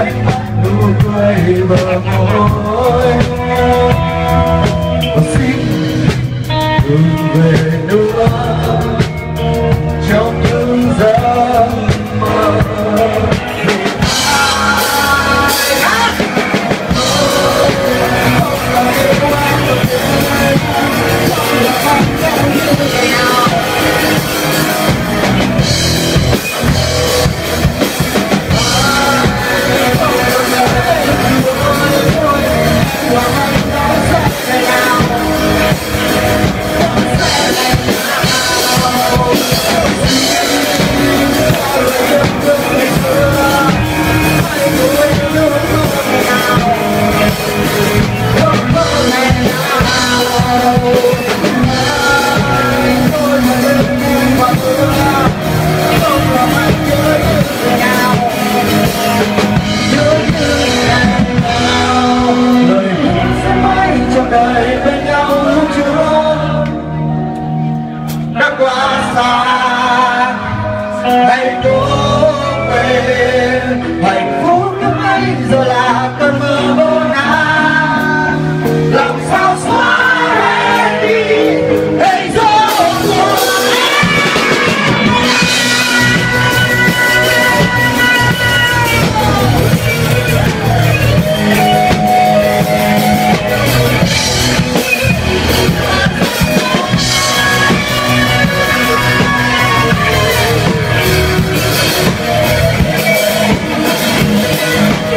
ánh mắt nụ cười bờ môi và xin đừng về quá xa. Hãy cố quên, hãy Música